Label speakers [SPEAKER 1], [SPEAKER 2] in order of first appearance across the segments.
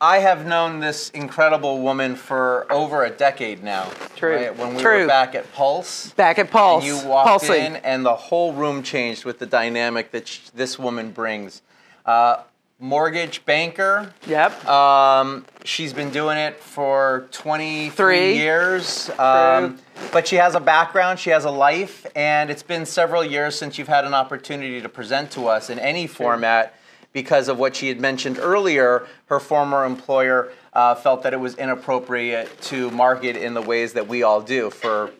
[SPEAKER 1] I have known this incredible woman for over a decade now.
[SPEAKER 2] True.
[SPEAKER 1] right? When we
[SPEAKER 2] True.
[SPEAKER 1] were back at Pulse.
[SPEAKER 2] Back at Pulse.
[SPEAKER 1] And you walked
[SPEAKER 2] Pulsing.
[SPEAKER 1] in, and the whole room changed with the dynamic that sh- this woman brings. Uh, mortgage banker.
[SPEAKER 2] Yep.
[SPEAKER 1] Um, she's been doing it for 23
[SPEAKER 2] Three.
[SPEAKER 1] years. Um, but she has a background, she has a life, and it's been several years since you've had an opportunity to present to us in any format because of what she had mentioned earlier. Her former employer uh, felt that it was inappropriate to market in the ways that we all do for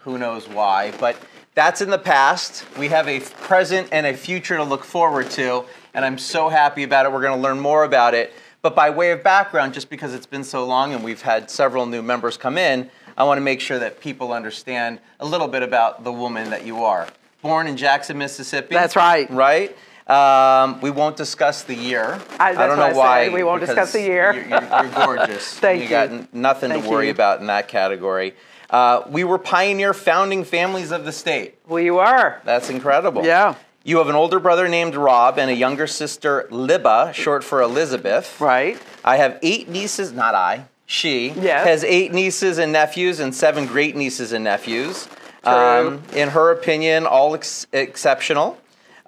[SPEAKER 1] who knows why. But that's in the past. We have a present and a future to look forward to, and I'm so happy about it. We're going to learn more about it. But by way of background, just because it's been so long and we've had several new members come in, I want to make sure that people understand a little bit about the woman that you are. Born in Jackson, Mississippi.
[SPEAKER 2] That's right.
[SPEAKER 1] Right? Um, we won't discuss the year.
[SPEAKER 2] I- that's
[SPEAKER 1] don't know
[SPEAKER 2] I
[SPEAKER 1] why.
[SPEAKER 2] said. We won't discuss the year.
[SPEAKER 1] You're, you're, you're gorgeous.
[SPEAKER 2] Thank
[SPEAKER 1] you. got
[SPEAKER 2] you.
[SPEAKER 1] n- nothing
[SPEAKER 2] Thank
[SPEAKER 1] to worry
[SPEAKER 2] you.
[SPEAKER 1] about in that category. Uh, we were pioneer founding families of the state.
[SPEAKER 2] well, you are.
[SPEAKER 1] That's incredible.
[SPEAKER 2] Yeah.
[SPEAKER 1] You have an older brother named Rob and a younger sister, Liba, short for Elizabeth.
[SPEAKER 2] Right.
[SPEAKER 1] I have eight nieces, not I, she
[SPEAKER 2] Yes.
[SPEAKER 1] has eight nieces and nephews and seven great nieces and nephews. Um, in her opinion, all ex- exceptional.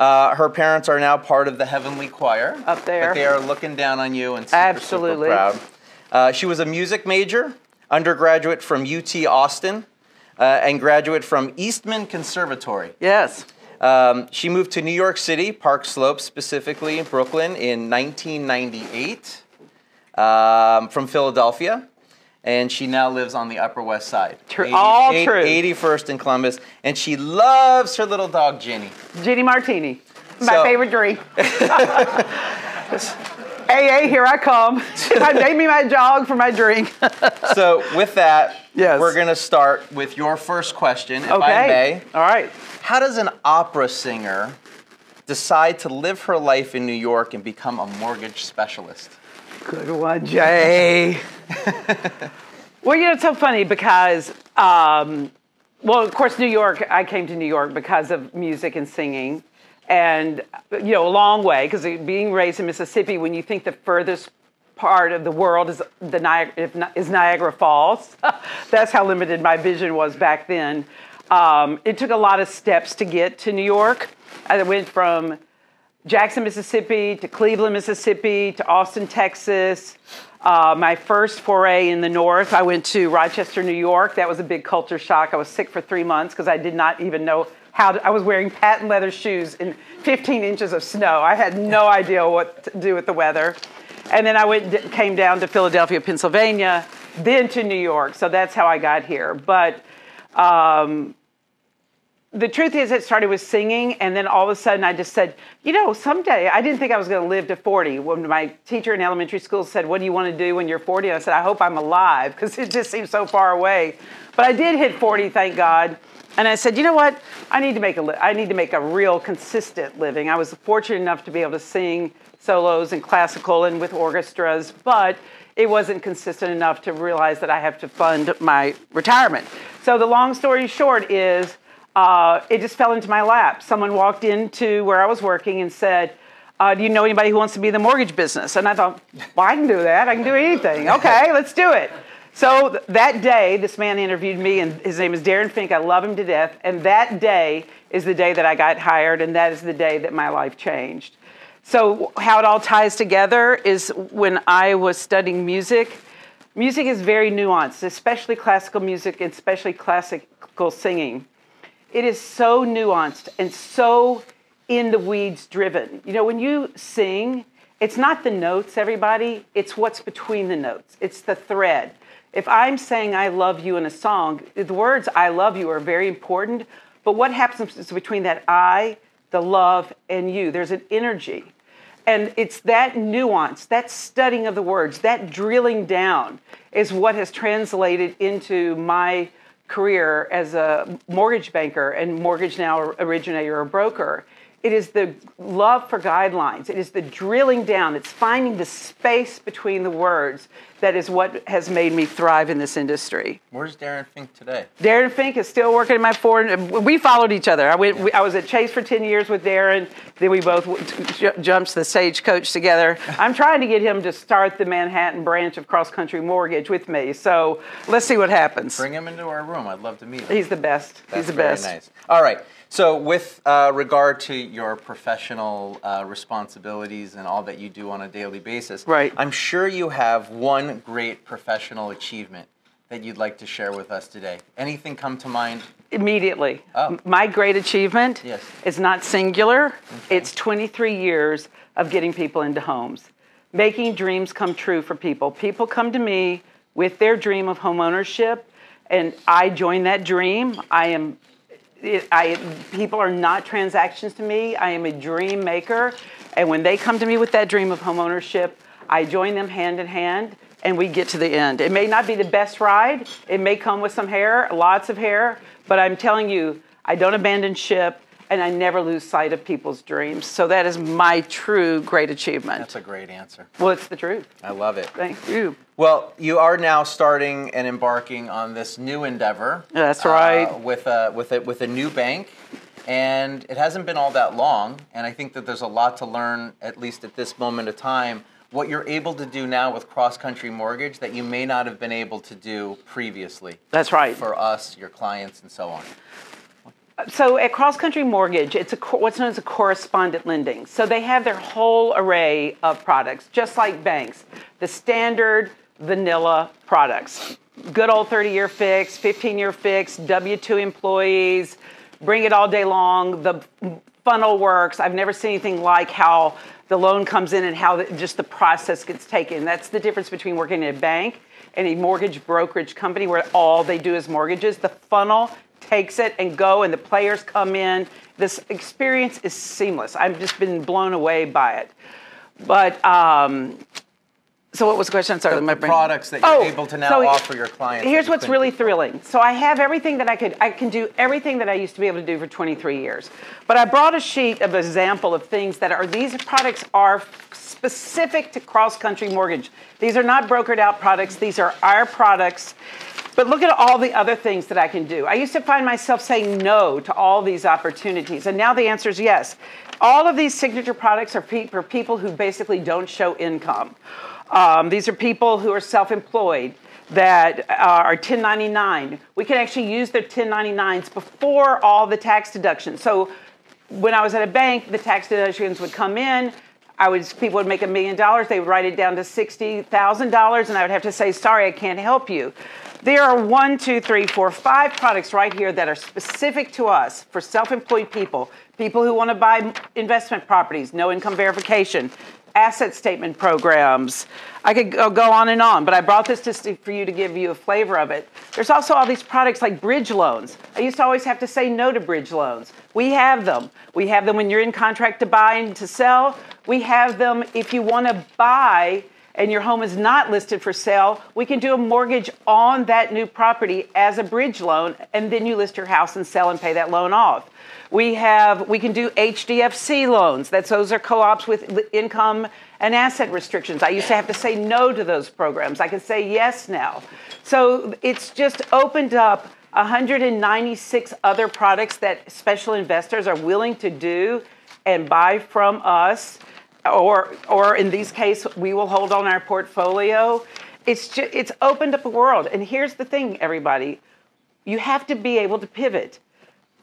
[SPEAKER 1] Uh, her parents are now part of the heavenly choir.
[SPEAKER 2] Up there.
[SPEAKER 1] But they are looking down on you and super,
[SPEAKER 2] Absolutely.
[SPEAKER 1] super proud. Uh, she was a music major, undergraduate from UT Austin, uh, and graduate from Eastman Conservatory.
[SPEAKER 2] Yes.
[SPEAKER 1] Um, she moved to New York City, Park Slope specifically, Brooklyn, in 1998 um, from Philadelphia. And she now lives on the Upper West Side.
[SPEAKER 2] True- all
[SPEAKER 1] eight-
[SPEAKER 2] true.
[SPEAKER 1] 81st in Columbus. And she loves her little dog, Ginny.
[SPEAKER 2] Ginny Martini. My
[SPEAKER 1] So-
[SPEAKER 2] favorite drink. AA, here I come. I made me my jog for my drink.
[SPEAKER 1] So, with that,
[SPEAKER 2] Yes.
[SPEAKER 1] we're going to start with your first question, if I may.
[SPEAKER 2] All right.
[SPEAKER 1] How does an opera singer decide to live her life in New York and become a mortgage specialist?
[SPEAKER 2] Good one, Jay. well, you know, it's so funny because, um, well, of course, New York, I came to New York because of music and singing. And, you know, a long way, because being raised in Mississippi, when you think the furthest part of the world is, the Niagara, is Niagara Falls, that's how limited my vision was back then. Um, it took a lot of steps to get to New York. I went from Jackson, Mississippi, to Cleveland, Mississippi, to Austin, Texas. Uh, my first foray in the north, I went to Rochester, New York. That was a big culture shock. I was sick for three months because I did not even know how to, I was wearing patent leather shoes in 15 inches of snow. I had no idea what to do with the weather. And then I went, came down to Philadelphia, Pennsylvania, then to New York. So that's how I got here. But um, the truth is, it started with singing, and then all of a sudden, I just said, you know, someday I didn't think I was going to live to 40. When my teacher in elementary school said, What do you want to do when you're 40? And I said, I hope I'm alive, because it just seems so far away. But I did hit 40, thank God. And I said, you know what? I need to make a li- I need to make a real consistent living. I was fortunate enough to be able to sing solos and classical and with orchestras, but it wasn't consistent enough to realize that I have to fund my retirement. So the long story short is uh, it just fell into my lap. Someone walked into where I was working and said, uh, "Do you know anybody who wants to be in the mortgage business?" And I thought, "Well, I can do that. I can do anything. Okay, let's do it." So th- that day, this man interviewed me, and his name is Darren Fink. I love him to death. And that day is the day that I got hired, and that is the day that my life changed. So, how it all ties together is when I was studying music. Music is very nuanced, especially classical music, and especially classical singing. It is so nuanced and so in the weeds driven. You know, when you sing, it's not the notes, everybody, it's what's between the notes, it's the thread. If I'm saying I love you in a song, the words I love you are very important, but what happens between that I, the love, and you? There's an energy. And it's that nuance, that studying of the words, that drilling down is what has translated into my career as a mortgage banker and mortgage now originator or broker It is the love for guidelines. It is the drilling down. It's finding the space between the words that is what has made me thrive in this industry.
[SPEAKER 1] Where's Darren Fink today?
[SPEAKER 2] Darren Fink is still working in my foreign. We followed each other. I went. We, I was at Chase for ten years with Darren. Then we both j- jumped the stagecoach together. I'm trying to get him to start the Manhattan branch of Cross Country Mortgage with me. So let's see what happens.
[SPEAKER 1] Bring him into our room. I'd love to meet him.
[SPEAKER 2] He's the best.
[SPEAKER 1] That's
[SPEAKER 2] He's the
[SPEAKER 1] very
[SPEAKER 2] best.
[SPEAKER 1] nice. All right. So, with uh, regard to your professional uh, responsibilities and all that you do on a daily basis,
[SPEAKER 2] Right.
[SPEAKER 1] I'm sure you have one great professional achievement that you'd like to share with us today. Anything come to mind?
[SPEAKER 2] Immediately.
[SPEAKER 1] Oh.
[SPEAKER 2] My great achievement
[SPEAKER 1] Yes.
[SPEAKER 2] is not singular. It's 23 years of getting people into homes, making dreams come true for people. People come to me with their dream of home ownership, and I join that dream. I am. It, I, people are not transactions to me. I am a dream maker. And when they come to me with that dream of home ownership, I join them hand in hand and we get to the end. It may not be the best ride. It may come with some hair, lots of hair, but I'm telling you, I don't abandon ship and I never lose sight of people's dreams. So that is my true great achievement.
[SPEAKER 1] That's a great answer.
[SPEAKER 2] well, it's the truth.
[SPEAKER 1] I love it.
[SPEAKER 2] Thank you.
[SPEAKER 1] Well, you are now starting and embarking on this new endeavor.
[SPEAKER 2] That's
[SPEAKER 1] uh,
[SPEAKER 2] right.
[SPEAKER 1] with a with a with a new bank, and it hasn't been all that long. And I think that there's a lot to learn, at least at this moment of time. What you're able to do now with Cross Country Mortgage that you may not have been able to do previously
[SPEAKER 2] That's right.
[SPEAKER 1] for us, your clients, and so on.
[SPEAKER 2] So at Cross Country Mortgage, it's a what's known as a correspondent lending. So they have their whole array of products, just like banks. The standard vanilla products, good old 30-year fix, 15-year fix, W-2 employees, bring it all day long. The funnel works. I've never seen anything like how the loan comes in and how the, just the process gets taken. That's the difference between working in a bank and a mortgage brokerage company where all they do is mortgages. The funnel takes it and go and the players come in. This experience is seamless. I've just been blown away by it. But um, so what was the question? Sorry
[SPEAKER 1] The,
[SPEAKER 2] my brain-
[SPEAKER 1] products that you're
[SPEAKER 2] Oh,
[SPEAKER 1] able to now
[SPEAKER 2] so
[SPEAKER 1] offer your clients.
[SPEAKER 2] here's what's really thrilling. So i have everything that i could i can do everything that i used to be able to do for 23 years. But i brought a sheet of example of things that are these products are specific to cross country mortgage. These are not brokered out products. These are our products but look at all the other things that I can do. I used to find myself saying no to all these opportunities, and now the answer is yes. All of these signature products are for people who basically don't show income. Um, these are people who are self employed that are 1099. We can actually use their 1099s before all the tax deductions. So when I was at a bank, the tax deductions would come in. I would people would make a million dollars. They would write it down to sixty thousand dollars, and I would have to say, "Sorry, I can't help you." There are one, two, three, four, five products right here that are specific to us for self-employed people, people who want to buy investment properties, no income verification, asset statement programs. I could go on and on, but I brought this just for you to give you a flavor of it. There's also all these products like bridge loans. I used to always have to say no to bridge loans. We have them. We have them when you're in contract to buy and to sell. We have them if you want to buy and your home is not listed for sale, we can do a mortgage on that new property as a bridge loan, and then you list your house and sell and pay that loan off. We have we can do HDFC loans. That's those are co-ops with income and asset restrictions. I used to have to say no to those programs. I can say yes now. So it's just opened up 196 other products that special investors are willing to do and buy from us or or in these case we will hold on our portfolio. It's just, it's opened up a world. And here's the thing everybody. You have to be able to pivot.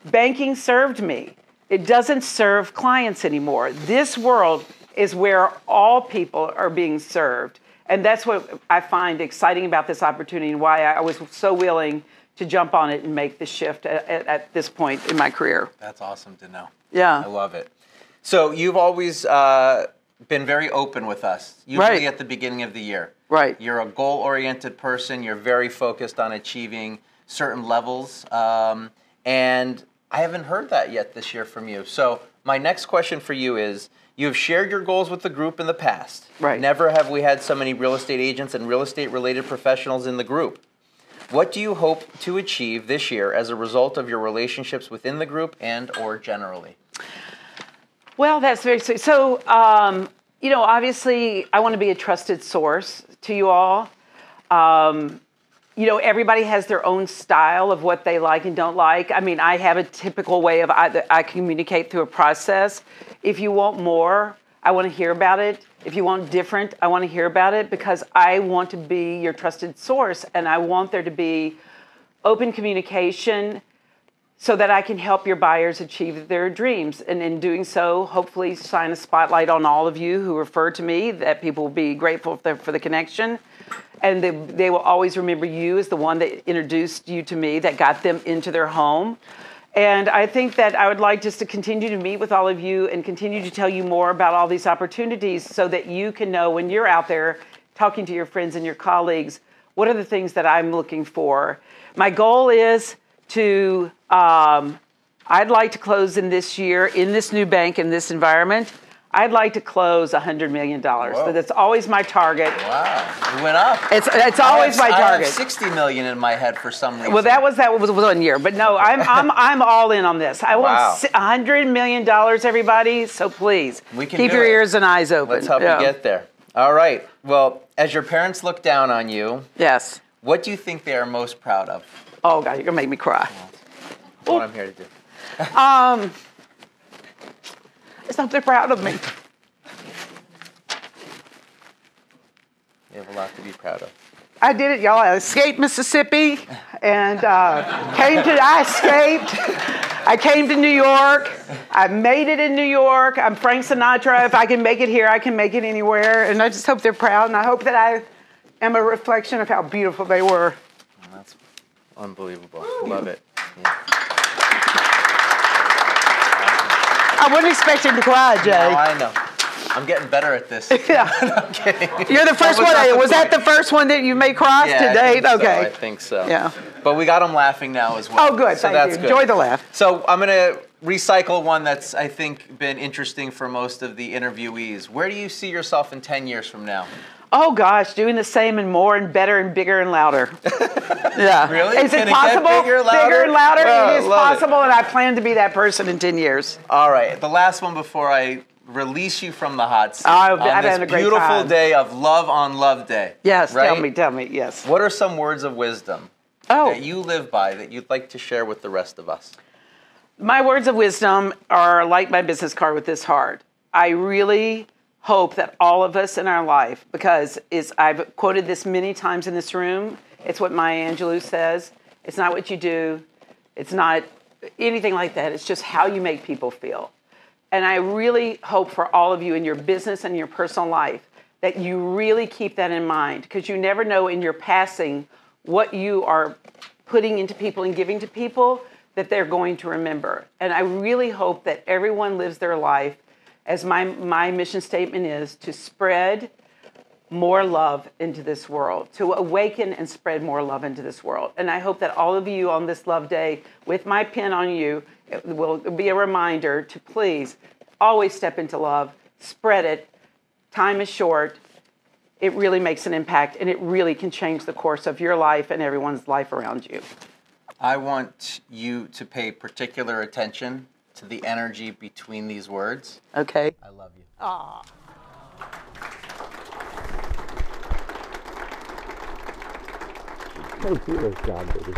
[SPEAKER 2] Banking served me. It doesn't serve clients anymore. This world is where all people are being served. And that's what i find exciting about this opportunity and why i was so willing to jump on it and make the shift at, at, at this point in my career.
[SPEAKER 1] That's awesome to know.
[SPEAKER 2] Yeah.
[SPEAKER 1] I love it. So you've always uh, been very open with us, usually
[SPEAKER 2] Right.
[SPEAKER 1] at the beginning of the year.
[SPEAKER 2] Right.
[SPEAKER 1] You're a goal oriented person, you're very focused on achieving certain levels. Um, and I haven't heard that yet this year from you. So my next question for you is you have shared your goals with the group in the past.
[SPEAKER 2] Right.
[SPEAKER 1] Never have we had so many real estate agents and real estate related professionals in the group. What do you hope to achieve this year as a result of your relationships within the group and or generally?
[SPEAKER 2] Well, that's very sweet. So, um, you know, obviously, I want to be a trusted source to you all. Um, you know, everybody has their own style of what they like and don't like. I mean, I have a typical way of I, I communicate through a process. If you want more, I want to hear about it. If you want different, I want to hear about it because I want to be your trusted source and I want there to be open communication so that I can help your buyers achieve their dreams. And in doing so, hopefully, shine a spotlight on all of you who refer to me, that people will be grateful for the, for the connection. And they, they will always remember you as the one that introduced you to me, that got them into their home. And I think that I would like just to continue to meet with all of you and continue to tell you more about all these opportunities so that you can know when you're out there talking to your friends and your colleagues, what are the things that I'm looking for? My goal is to, um, I'd like to close in this year in this new bank in this environment. I'd like to close $100 million.
[SPEAKER 1] Whoa.
[SPEAKER 2] That's always my target.
[SPEAKER 1] Wow, you went up.
[SPEAKER 2] It's, it's always
[SPEAKER 1] have,
[SPEAKER 2] my target.
[SPEAKER 1] 60 million in my head for some reason.
[SPEAKER 2] Well, that was that was one year, but no, I'm I'm I'm all in on this. I
[SPEAKER 1] Wow.
[SPEAKER 2] want a hundred million dollars, everybody. So please
[SPEAKER 1] We can
[SPEAKER 2] keep your
[SPEAKER 1] it.
[SPEAKER 2] ears and eyes open.
[SPEAKER 1] Let's help
[SPEAKER 2] Yeah.
[SPEAKER 1] you get there. All right. Well, as your parents look down on you,
[SPEAKER 2] Yes.
[SPEAKER 1] what do you think they are most proud of?
[SPEAKER 2] Oh God, you're gonna make me cry.
[SPEAKER 1] That's what I'm here to do.
[SPEAKER 2] Um, I just hope they're proud of me.
[SPEAKER 1] You have a lot to be proud of.
[SPEAKER 2] I did it, y'all. I escaped Mississippi and uh, came to. I escaped. I came to New York. I made it in New York. I'm Frank Sinatra. If I can make it here, I can make it anywhere. And I just hope they're proud. And I hope that I am a reflection of how beautiful they were.
[SPEAKER 1] Unbelievable. Love it. Yeah.
[SPEAKER 2] I wasn't expecting to cry, Jay.
[SPEAKER 1] Now I know. I'm getting better at this.
[SPEAKER 2] yeah.
[SPEAKER 1] I'm kidding.
[SPEAKER 2] You're the first
[SPEAKER 1] was
[SPEAKER 2] one.
[SPEAKER 1] the
[SPEAKER 2] Was that the first one that you made cross
[SPEAKER 1] Yeah,
[SPEAKER 2] to
[SPEAKER 1] I
[SPEAKER 2] date?
[SPEAKER 1] so.
[SPEAKER 2] Okay.
[SPEAKER 1] I think so.
[SPEAKER 2] Yeah.
[SPEAKER 1] But we got them laughing now as well.
[SPEAKER 2] Oh, good.
[SPEAKER 1] So
[SPEAKER 2] Thank
[SPEAKER 1] that's
[SPEAKER 2] you.
[SPEAKER 1] good.
[SPEAKER 2] Enjoy the laugh.
[SPEAKER 1] So I'm gonna recycle one that's I think been interesting for most of the interviewees. Where do you see yourself in 10 years from now?
[SPEAKER 2] Oh gosh, doing the same and more and better and bigger and louder. yeah.
[SPEAKER 1] Really?
[SPEAKER 2] Is
[SPEAKER 1] Can
[SPEAKER 2] it
[SPEAKER 1] it get
[SPEAKER 2] possible?
[SPEAKER 1] bigger, louder?
[SPEAKER 2] and louder.
[SPEAKER 1] Oh,
[SPEAKER 2] it is
[SPEAKER 1] love it.
[SPEAKER 2] possible, and I plan to be that person in 10 years.
[SPEAKER 1] All right, the last one before I release you from the hot seat.
[SPEAKER 2] Oh,
[SPEAKER 1] on
[SPEAKER 2] I've
[SPEAKER 1] this
[SPEAKER 2] had a great
[SPEAKER 1] beautiful
[SPEAKER 2] time.
[SPEAKER 1] day of Love on Love Day.
[SPEAKER 2] Yes,
[SPEAKER 1] right?
[SPEAKER 2] tell me, tell me, yes.
[SPEAKER 1] What are some words of wisdom
[SPEAKER 2] Oh,
[SPEAKER 1] that you live by that you'd like to share with the rest of us?
[SPEAKER 2] my words of wisdom are like my business card with this heart. I really hope that all of us in our life, because it's, I've quoted this many times in this room, it's what Maya Angelou says. It's not what you do, it's not anything like that. It's just how you make people feel. And I really hope for all of you in your business and your personal life that you really keep that in mind because you never know in your passing what you are putting into people and giving to people that they're going to remember. And I really hope that everyone lives their life as my, my mission statement is to spread more love into this world, to awaken and spread more love into this world. And I hope that all of you on this Love Day, with my pin on you, it will be a reminder to please always step into love, spread it. Time is short. It really makes an impact and it really can change the course of your life and everyone's life around you.
[SPEAKER 1] I want you to pay particular attention to the energy between these words.
[SPEAKER 2] Okay?
[SPEAKER 1] I love you. Ah.
[SPEAKER 3] Thank you, John, baby.